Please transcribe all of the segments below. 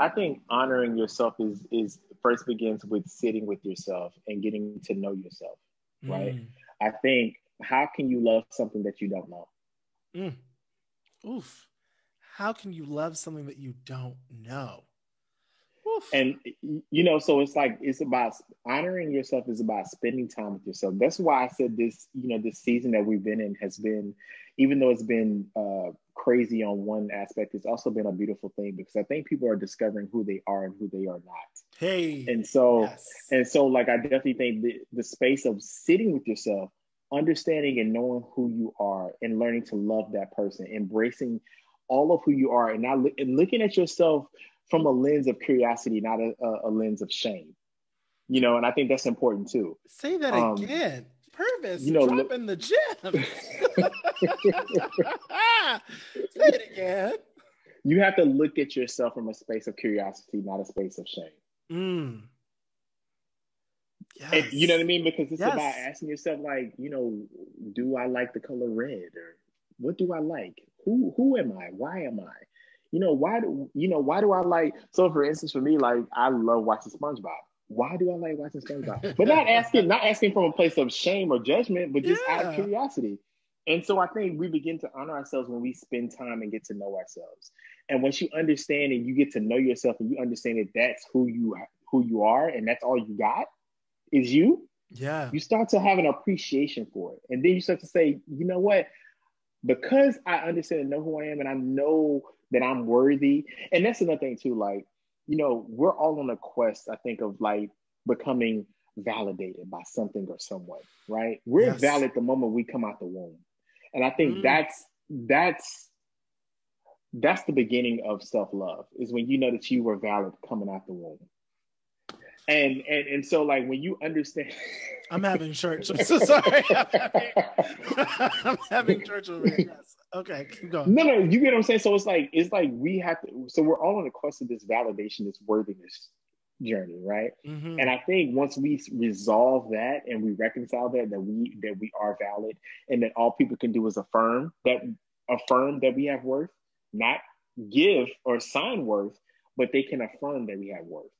I think honoring yourself is is first begins with sitting with yourself and getting to know yourself, right? Mm. I think how can you love something that you don't know? Mm. Oof. How can you love something that you don't know? Oof. And you know, so it's like it's about honoring yourself is about spending time with yourself. That's why I said this, you know, this season that we've been in has been, even though it's been uh, crazy on one aspect, it's also been a beautiful thing because I think people are discovering who they are and who they are not. Hey. And so, yes. and so, like, I definitely think the, the space of sitting with yourself, understanding and knowing who you are, and learning to love that person, embracing all of who you are, and now and looking at yourself from a lens of curiosity, not a, a, lens of shame. You know, and I think that's important too. Say that um, again. Pervis, you know, dropping look, the gem. Say it again. You have to look at yourself from a space of curiosity, not a space of shame. Mm. Yes. And, you know what I mean? Because it's yes. about asking yourself, like, you know, do I like the color red, or what do I like? Who who am I? Why am I? You know, why do you know why do I like? So, for instance, for me, like, I love watching SpongeBob why do I like watching SpongeBob? But not asking, not asking from a place of shame or judgment, but just yeah. out of curiosity. And so I think we begin to honor ourselves when we spend time and get to know ourselves. And once you understand and you get to know yourself and you understand that that's who you who you are and that's all you got is you. Yeah. You start to have an appreciation for it. And then you start to say, you know what? Because I understand and know who I am and I know that I'm worthy. And that's another thing too. Like you know, we're all on a quest, I think, of like becoming validated by something or someone, right? We're yes. valid the moment we come out the womb. And I think mm. that's that's that's the beginning of self-love is when you know that you were valid coming out the womb. And and and so like when you understand I'm having church. I'm so sorry. I'm having, I'm having church over here. Yes. Okay, keep going. No, no, you get what I'm saying. So it's like it's like we have to. So we're all on the quest of this validation, this worthiness journey, right? Mm-hmm. And I think once we resolve that and we reconcile that that we that we are valid and that all people can do is affirm that affirm that we have worth, not give or sign worth, but they can affirm that we have worth.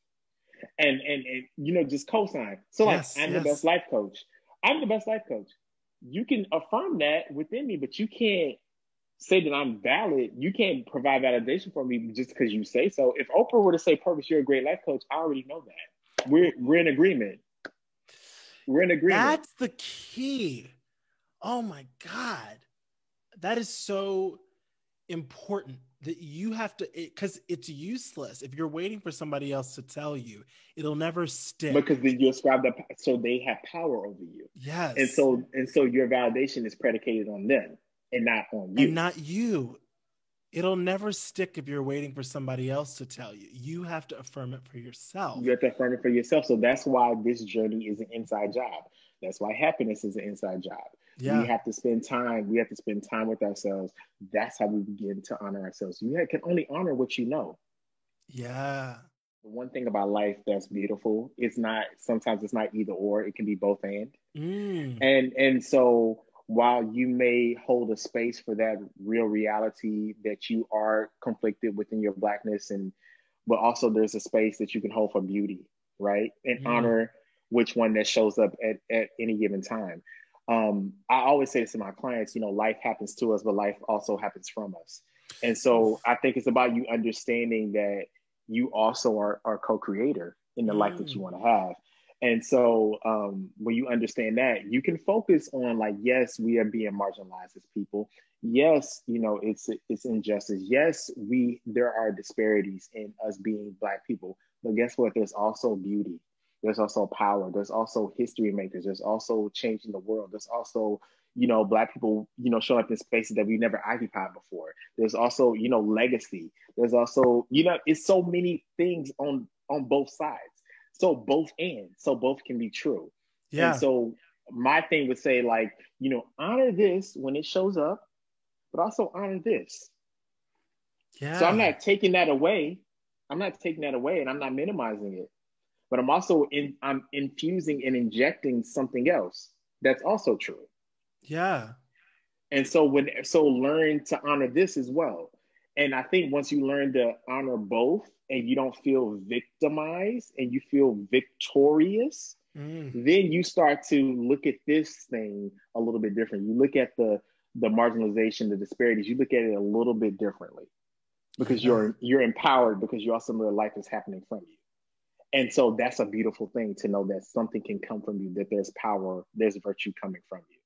And and, and you know, just co-sign. So yes, like I'm yes. the best life coach. I'm the best life coach. You can affirm that within me, but you can't say that I'm valid, you can't provide validation for me just because you say so. If Oprah were to say, "Pervis, you're a great life coach," I already know that. We're we're in agreement. We're in agreement. That's the key. Oh my god, that is so important that you have to because it, it's useless if you're waiting for somebody else to tell you it'll never stick because then you ascribe the so they have power over you yes and so and so your validation is predicated on them and not on you. And not you. It'll never stick if you're waiting for somebody else to tell you. You have to affirm it for yourself. You have to affirm it for yourself. So that's why this journey is an inside job. That's why happiness is an inside job. Yeah. We have to spend time. We have to spend time with ourselves. That's how we begin to honor ourselves. You can only honor what you know. Yeah. The one thing about life that's beautiful is not sometimes it's not either or. It can be both and. Mm. And and so while you may hold a space for that real reality that you are conflicted within your blackness and but also there's a space that you can hold for beauty right and mm. honor which one that shows up at, at any given time um, i always say this to my clients you know life happens to us but life also happens from us and so i think it's about you understanding that you also are, are co-creator in the mm. life that you mm. want to have and so um, when you understand that, you can focus on like, yes, we are being marginalized as people. Yes, you know, it's it's injustice. Yes, we there are disparities in us being black people. But guess what? There's also beauty. There's also power. There's also history makers. There's also changing the world. There's also you know black people you know showing up in spaces that we never occupied before there's also you know legacy there's also you know it's so many things on on both sides so both ends so both can be true. Yeah. and so my thing would say like you know honor this when it shows up but also honor this. Yeah so i'm not taking that away. I'm not taking that away and i'm not minimizing it but i'm also in i'm infusing and injecting something else that's also true. Yeah. And so when so learn to honor this as well. And i think once you learn to honor both and you don't feel victimized and you feel victorious, mm. then you start to look at this thing a little bit different. You look at the the marginalization, the disparities, you look at it a little bit differently because you're you're empowered because you also know that life is happening from you. And so that's a beautiful thing to know that something can come from you, that there's power, there's virtue coming from you.